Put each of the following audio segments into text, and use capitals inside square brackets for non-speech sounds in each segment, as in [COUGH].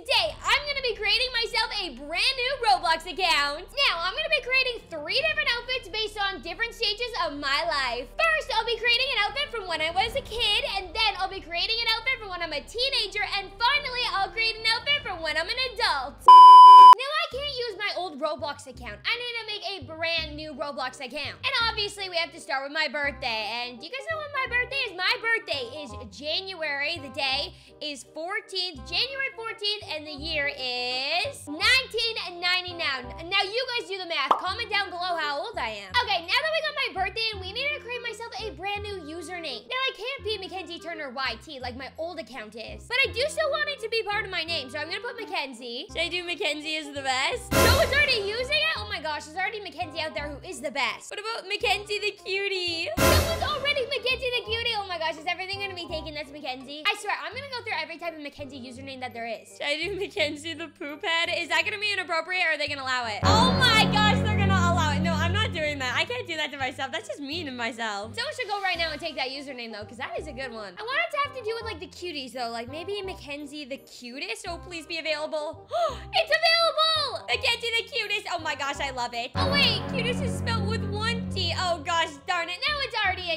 today I'm gonna be creating myself a brand new Roblox account. Now, I'm gonna be creating three different outfits based on different stages of my life. First, I'll be creating an outfit from when I was a kid, and then I'll be creating an outfit from when I'm a teenager, and finally, I'll create an outfit from when I'm an adult. Now, I can't use my old Roblox account. I need to make a brand new Roblox account. And obviously, we have to start with my birthday. And do you guys know what my birthday is? My birthday is January. The day is 14th, January 14th, and the year is 1999. Now, you guys do the math. Comment down below how old I am. Okay, now that we got my birthday and we need to create myself a brand new username. Now, I can't be Mackenzie Turner YT like my old account is. But I do still want it to be part of my name, so I'm gonna put Mackenzie. Should I do Mackenzie is the best? No one's already using it? Oh my gosh, there's already Mackenzie out there who is the best. What about Mackenzie the cutie? Mackenzie the cutie. Oh my gosh, is everything gonna be taken that's Mackenzie? I swear, I'm gonna go through every type of Mackenzie username that there is. Should I do Mackenzie the poop head? Is that gonna be inappropriate or are they gonna allow it? Oh my gosh, they're gonna allow it. No, I'm not doing that. I can't do that to myself. That's just mean to myself. Someone should go right now and take that username though, because that is a good one. I want it to have to do with like the cuties though. Like maybe Mackenzie the cutest. Oh, please be available. [GASPS] it's available! Mackenzie the cutest. Oh my gosh, I love it. Oh wait, cutest is spelled with one T. Oh gosh, darn it. Now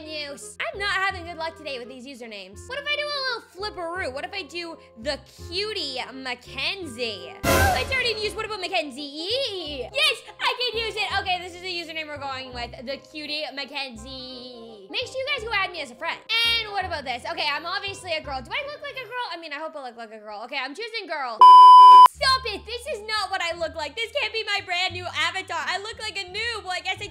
use. I'm not having good luck today with these usernames. What if I do a little flipperoo? What if I do the cutie Mackenzie? Oh, it's already in use. What about Mackenzie? Yes, I can use it. Okay, this is the username we're going with. The cutie Mackenzie. Make sure you guys go add me as a friend. And what about this? Okay, I'm obviously a girl. Do I look like a girl? I mean, I hope I look like a girl. Okay, I'm choosing girl. Stop it! This is not what I look like. This can't be my brand new avatar. I look like a noob. Well, I guess I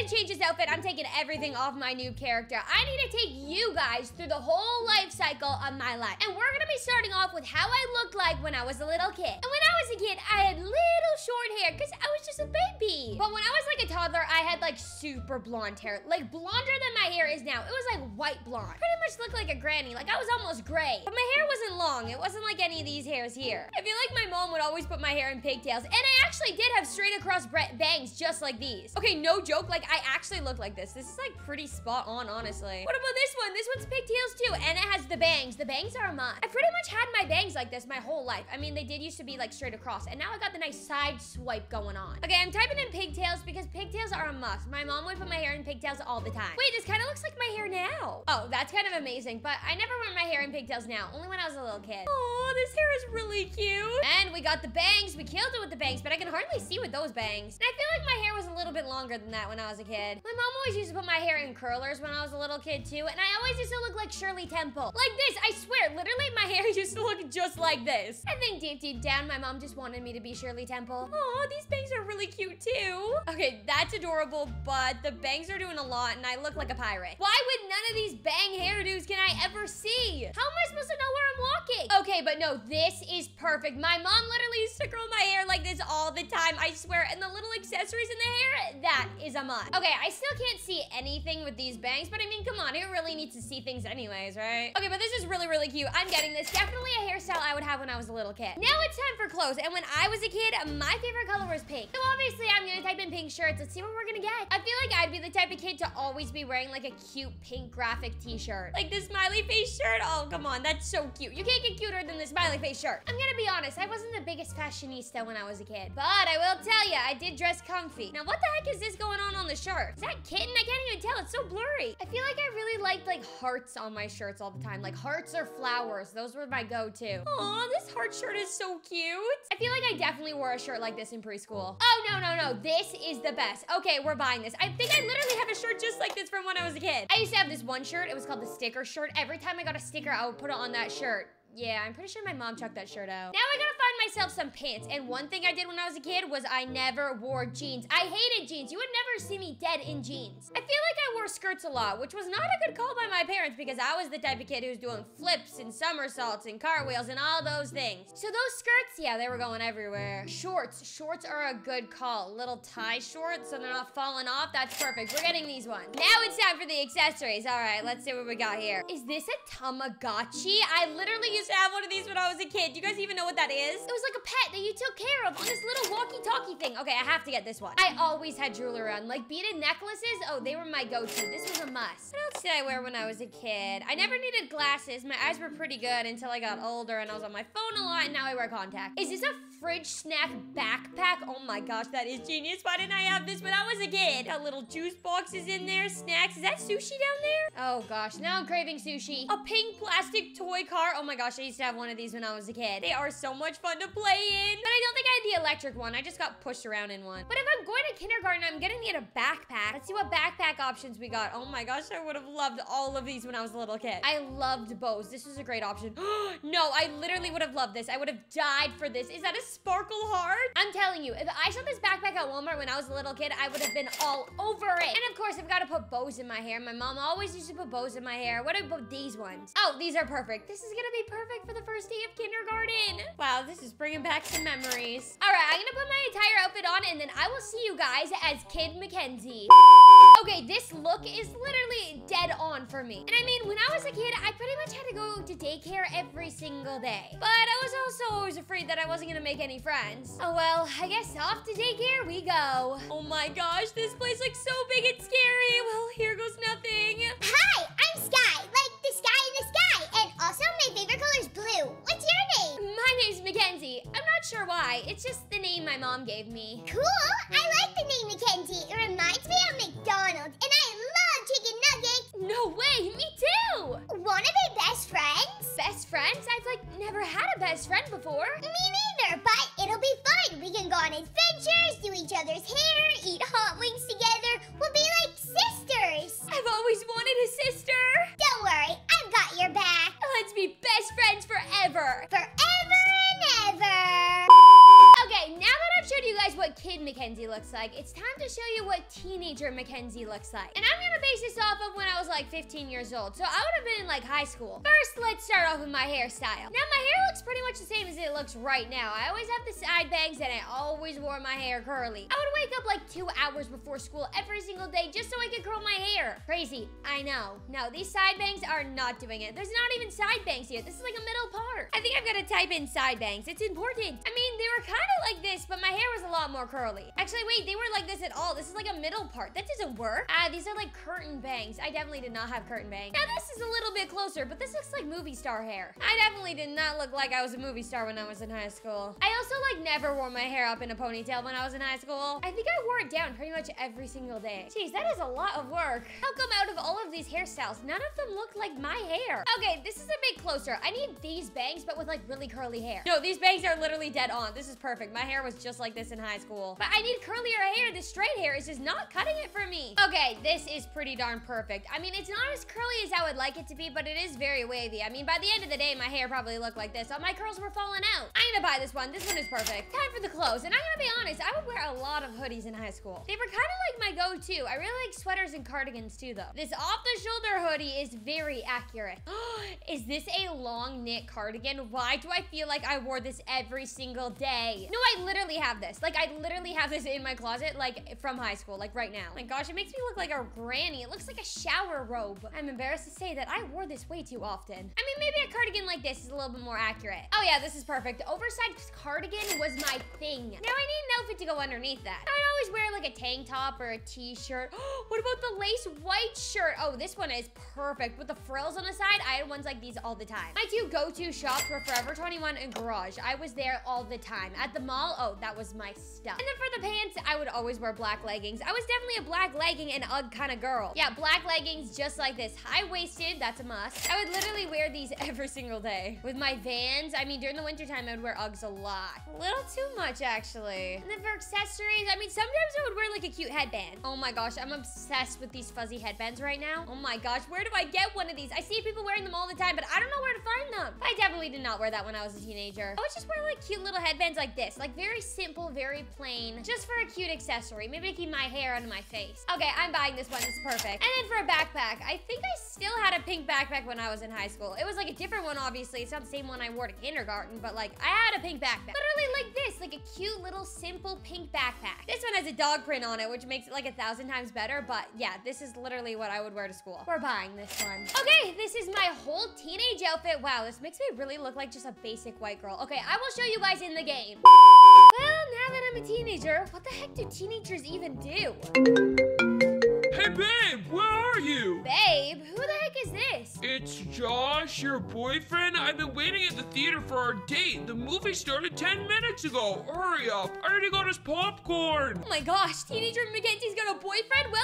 to change this outfit. I'm taking everything off my new character. I need to take you guys through the whole life cycle of my life. And we're gonna be starting off with how I looked like when I was a little kid. And when I was a kid, I had little short hair because I was just a baby. But when I was like a toddler, I had like super blonde hair. Like blonder than my hair is now. It was like white blonde. Pretty much looked like a granny. Like I was almost gray. But my hair wasn't long. It wasn't like any of these hairs here. I feel like my mom would always put my hair in pigtails. And I actually did have straight across bangs just like these. Okay, no joke. Like I actually look like this. This is like pretty spot on, honestly. What about this one? This one's pigtails too. And it has the bangs. The bangs are a must. I pretty much had my bangs like this my whole life. I mean, they did used to be like straight across. And now I got the nice side swipe going on. Okay, I'm typing in pigtails because pigtails are a must. My mom would put my hair in pigtails all the time. Wait, this kind of looks like my hair now. Oh, that's kind of amazing. But I never wear my hair in pigtails now. Only when I was a little kid. Oh, this hair is really cute. And we got the bangs. We killed it with the bangs, but I can hardly see with those bangs. And I feel like my hair was a little bit longer than that when I was a kid. My mom always used to put my hair in curlers when I was a little kid too. And I always used to look like Shirley Temple. Like this, I swear. Literally, my [LAUGHS] hair used to look just like this. I think deep, deep down, my mom just wanted me to be Shirley Temple. Oh, these bangs are really cute too. Okay, that's adorable, but the bangs are doing a lot and I look like a pirate. Why would none of these bang hairdos can I ever see? How am I supposed to know where I'm walking? Okay, but no, this is perfect. My mom literally used to curl my hair like this all the time, I swear. And the little accessories in the hair, that is a must. Okay, I still can't see anything with these bangs, but I mean, come on, who really needs to see things anyways, right? Okay, but this is really, really cute. I'm getting this. Definitely a hairstyle I would have when I was a little kid. Now it's time for clothes. And when I was a kid, my favorite color was pink. So obviously, I'm gonna type in pink shirts. Let's see what we're gonna get. I feel like I'd be the type of kid to always be wearing like a cute pink graphic t-shirt. Like this smiley face shirt. Oh, come on. That's so cute. You can't get cuter than the smiley face shirt. I'm gonna be honest. I wasn't the biggest fashionista when I was a kid. But I will tell you, I did dress comfy. Now, what the heck is this going on on the shirt? Is that kitten? I can't even tell. It's so blurry. I feel like I really liked like hearts on my shirts all the time. Like hearts or flowers. Those were my go-to. Aw, this heart shirt is so cute. I feel like I definitely wore a shirt like this in preschool. Oh, no, no, no. This is the best. Okay, we're buying this. I think I literally have a shirt just like this from when I was a kid. I used to have this one shirt. It was called the sticker shirt. Every time I got a sticker, I would put it on that shirt. Yeah, I'm pretty sure my mom chucked that shirt out. Now I gotta myself some pants. And one thing I did when I was a kid was I never wore jeans. I hated jeans. You would never see me dead in jeans. I feel like I wore skirts a lot, which was not a good call by my parents because I was the type of kid who was doing flips and somersaults and cartwheels and all those things. So those skirts, yeah, they were going everywhere. Shorts. Shorts are a good call. Little tie shorts so they're not falling off. That's perfect. We're getting these ones. Now it's time for the accessories. All right, let's see what we got here. Is this a Tamagotchi? I literally used to have one of these when I was a kid. Do you guys even know what that is? It was was like a pet that you took care of on this little walkie-talkie thing. Okay, I have to get this one. I always had jewelry on. Like beaded necklaces, oh, they were my go-to. This was a must. What else did I wear when I was a kid? I never needed glasses. My eyes were pretty good until I got older and I was on my phone a lot and now I wear contacts. Is this a fridge snack backpack? Oh my gosh, that is genius. Why didn't I have this when I was a kid? Got little juice boxes in there, snacks. Is that sushi down there? Oh gosh, now I'm craving sushi. A pink plastic toy car. Oh my gosh, I used to have one of these when I was a kid. They are so much fun to play in. But I don't think I had the electric one. I just got pushed around in one. But if I'm going to kindergarten, I'm gonna need a backpack. Let's see what backpack options we got. Oh my gosh, I would have loved all of these when I was a little kid. I loved bows. This was a great option. [GASPS] no, I literally would have loved this. I would have died for this. Is that a sparkle heart? I'm telling you, if I saw this backpack at Walmart when I was a little kid, I would have been all over it. And of course, I've got to put bows in my hair. My mom always used to put bows in my hair. What about these ones? Oh, these are perfect. This is gonna be perfect for the first day of kindergarten. Wow, this is bringing back some memories. All right, I'm gonna put my entire outfit on and then I will see you guys as Kid Mackenzie. Okay, this look is literally dead on for me. And I mean, when I was a kid, I pretty much had to go to daycare every single day. But I was also always afraid that I wasn't gonna make any friends. Oh well, I guess off to daycare we go. Oh my gosh, this place looks so big and scary. Well, here goes nothing. Hi, I'm Skye, like the sky in the sky. And also, my favorite color is blue. What's your name? My name's Mackenzie. I'm not sure why. It's just the name my mom gave me. Cool. I like the name Mackenzie. It reminds me of McDonald's, and I love chicken nuggets. No way, me too. Mackenzie looks like. And I'm gonna base this off of when I was like 15 years old. So I would have been in like high school. First, let's start off with my hairstyle. Now my hair looks pretty much the same as it looks right now. I always have the side bangs and I always wore my hair curly. I would wake up like two hours before school every single day just so I could curl my hair. Crazy, I know. No, these side bangs are not doing it. There's not even side bangs here. This is like a middle part. I think I'm gonna type in side bangs. It's important. I mean, they were kind of like this, but my hair was a lot more curly. Actually, wait, they weren't like this at all. This is like a middle part. That doesn't work. Ah, these are like curtain bangs. I definitely did not have curtain bangs. Now this is a little bit closer, but this looks like movie star hair. I definitely did not look like I was a movie star when I was in high school. I also like never wore my hair up in a ponytail when I was in high school. I think I wore it down pretty much every single day. Jeez, that is a lot of work. How come out of all of these hairstyles, none of them look like my hair? Okay, this is a bit closer. I need these bangs, but with like really curly hair. No, these bangs are literally dead on. This is perfect. My hair was just like this in high school. But I need curlier hair. This straight hair is just not cutting it for me. Okay, this is pretty darn perfect. I mean, it's not as curly as I would like it to be, but it is very wavy. I mean, by the end of the day, my hair probably looked like this. All my curls were falling out. I'm gonna buy this one. This one is perfect. Time for the clothes. And I'm gonna be honest, I would wear a lot of hoodies in high school. They were kind of like my go-to. I really like sweaters and cardigans too, though. This off-the-shoulder hoodie is very accurate. [GASPS] is this a long knit cardigan? Why do I feel like I wore this every single day? No, I literally have this. Like, I literally have this in my closet, like, from high school, like, right now. My gosh, it makes me look like a granny. It looks like a shower robe. I'm embarrassed to say that I wore this way too often. I mean, maybe a cardigan like this is a little bit more accurate. Oh, yeah, this is perfect. Oversized cardigan was my thing. Now, I need an outfit to go underneath that. I'd always wear, like, a tank top or a t-shirt. [GASPS] what about the lace white shirt? Oh, this one is perfect. With the frills on the side, I had ones like these all the time. My two go-to shops were Forever 21 and Garage. I was there all the time. At the mall, oh, that was my stuff. And then for the pants, I would always wear black leggings. I was definitely a black legging and UGG kind of girl. Yeah, black leggings just like this. High-waisted, that's a must. I would literally wear these [LAUGHS] every single day. With my Vans, I mean, during the wintertime, I would wear Uggs a lot. A little too much, actually. And then for accessories, I mean, sometimes I would wear like a cute headband. Oh my gosh, I'm obsessed with these fuzzy headbands right now. Oh my gosh, where do I get one of these? I see people wearing them all the time, but I don't know where I definitely did not wear that when I was a teenager. I would just wear like cute little headbands like this. Like very simple, very plain, just for a cute accessory. Maybe to keep my hair out of my face. Okay, I'm buying this one. It's perfect. And then for a backpack, I think I still had a pink backpack when I was in high school. It was like a different one, obviously. It's not the same one I wore to kindergarten, but like I had a pink backpack. Literally like this, like a cute little simple pink backpack. This one has a dog print on it, which makes it like a thousand times better. But yeah, this is literally what I would wear to school. We're buying this one. Okay, this is my whole teenage outfit. Wow, this makes me really look like just a basic white girl. Okay, I will show you guys in the game. Well, now that I'm a teenager, what the heck do teenagers even do? Hey, babe, where are you? Babe, who the heck is this? It's Josh, your boyfriend. I've been waiting at the theater for our date. The movie started 10 minutes ago. Hurry up. I already got his popcorn. Oh my gosh, teenager Mackenzie's got a boyfriend? Well,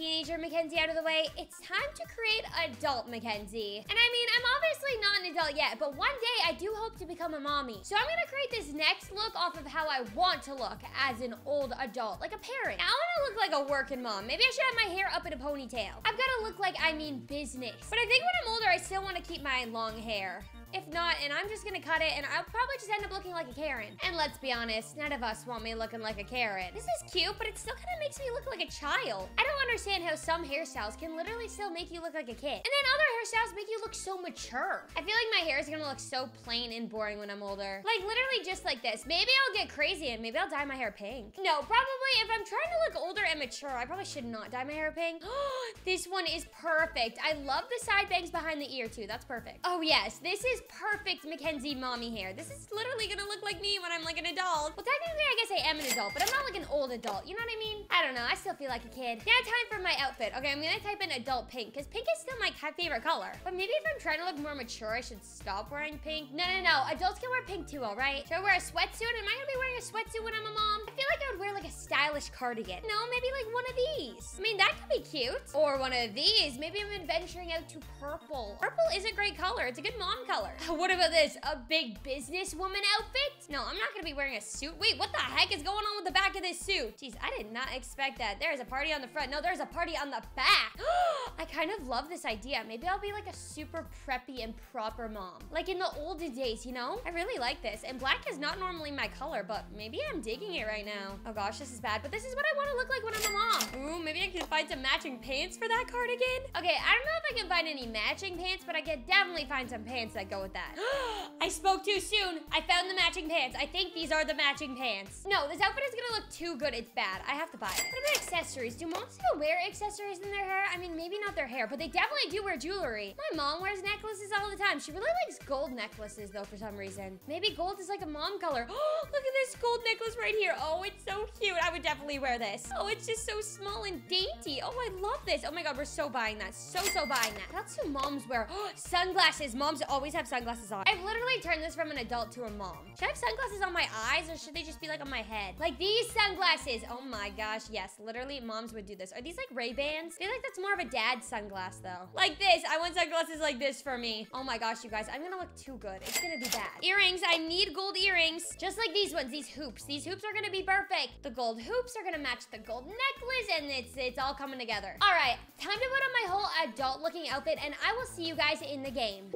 teenager Mackenzie out of the way, it's time to create adult Mackenzie. And I mean, I'm obviously not an adult yet, but one day I do hope to become a mommy. So I'm gonna create this next look off of how I want to look as an old adult, like a parent. Now, I wanna look like a working mom. Maybe I should have my hair up in a ponytail. I've gotta look like I mean business. But I think when I'm older, I still wanna keep my long hair. If not, and I'm just gonna cut it, and I'll probably just end up looking like a Karen. And let's be honest, none of us want me looking like a Karen. This is cute, but it still kind of makes me look like a child. I don't understand how some hairstyles can literally still make you look like a kid. And then other hairstyles make you look so mature. I feel like my hair is gonna look so plain and boring when I'm older. Like literally just like this. Maybe I'll get crazy and maybe I'll dye my hair pink. No, probably if I'm trying to look older and mature, I probably should not dye my hair pink. [GASPS] this one is perfect. I love the side bangs behind the ear too. That's perfect. Oh yes, this is perfect Mackenzie mommy hair. This is literally gonna look like me when I'm like an adult. Well, technically, am an adult, but I'm not like an old adult. You know what I mean? I don't know. I still feel like a kid. Now time for my outfit. Okay, I'm gonna type in adult pink because pink is still my favorite color. But maybe if I'm trying to look more mature, I should stop wearing pink. No, no, no. Adults can wear pink too, all right? Should I wear a sweatsuit? Am I gonna be wearing a sweatsuit when I'm a mom? I feel like I would wear like a stylish cardigan. No, maybe like one of these. I mean, that could be cute. Or one of these. Maybe I'm adventuring out to purple. Purple is a great color. It's a good mom color. [LAUGHS] What about this? A big businesswoman outfit? No, I'm not gonna be wearing a suit. Wait, what the heck is going on with the back of this suit? Jeez, I did not expect that. There's a party on the front. No, there's a party on the back. [GASPS] I kind of love this idea. Maybe I'll be like a super preppy and proper mom. Like in the olden days, you know? I really like this. And black is not normally my color, but maybe I'm digging it right now. Oh gosh, this is bad. But this is what I want to look like when I'm a mom. Ooh, maybe I can find some matching pants for that cardigan. Okay, I don't know if I can find any matching pants, but I can definitely find some pants that go with that. [GASPS] I spoke too soon. I found the matching pants. I think these are the matching pants. No, this outfit is gonna look too good. It's bad. I have to buy it. What about accessories? Do moms even wear accessories in their hair? I mean, maybe not their hair, but they definitely do wear jewelry. My mom wears necklaces all the time. She really likes gold necklaces though for some reason. Maybe gold is like a mom color. Oh, [GASPS] look at this gold necklace right here. Oh, it's so cute. I would definitely wear this. Oh, it's just so small and dainty. Oh, I love this. Oh my God, we're so buying that. So, so buying that. That's who moms wear. [GASPS] sunglasses. Moms always have sunglasses on. I've literally turned this from an adult to a mom. Should I have sunglasses on my eyes or should they just be like on my head? Like these sunglasses. Oh my gosh, yes. Literally, moms would do this. Are these like Ray-Bans? I feel like that's more of a dad sunglass though. Like this. I want sunglasses like this for me. Oh my gosh, you guys. I'm gonna look too good. It's gonna be bad. Earrings. I need gold earrings. Just like these ones, these hoops. These hoops are gonna be perfect. The gold hoops are gonna match the gold necklace and it's it's all coming together. All right, time to put on my whole adult looking outfit and I will see you guys in the game.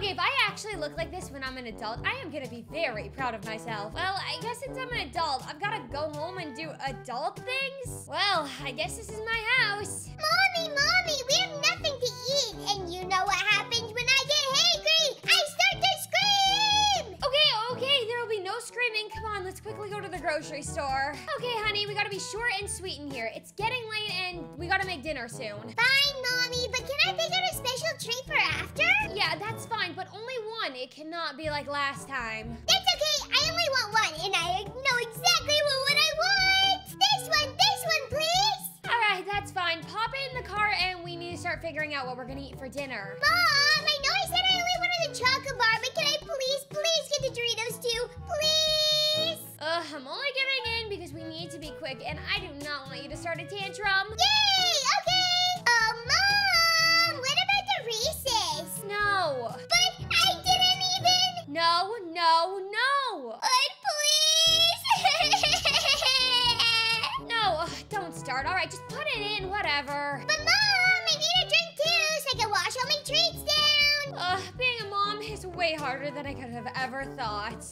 Okay, if I actually look like this when I'm an adult, I am gonna be very proud of myself. Well, I guess since I'm an adult, I've gotta go home and do adult things. Well, I guess this is my house. Mommy, mommy, we have nothing to eat. And you know what let's quickly go to the grocery store. Okay, honey, we gotta be short and sweet in here. It's getting late and we gotta make dinner soon. Fine, mommy, but can I pick out a special treat for after? Yeah, that's fine, but only one. It cannot be like last time. That's okay. I only want one, and I know exactly what, what I want. This one, this one, please. All right, that's fine. Pop it in the car and we need to start figuring out what we're gonna eat for dinner. Mom, I know I said I only wanted a chocolate bar, but can I please, please get the Doritos too? Please? Ugh, I'm only giving in because we need to be quick and I do not want you to start a tantrum. Yay! Okay. Oh, Mom, what about the Reese's? No. But I didn't even. No, no, no. But please. [LAUGHS] No, ugh, don't start. All right, just put it in, whatever. But Mom, I need a drink too, so I can wash all my treats down. Ugh, being a mom is way harder than I could have ever thought.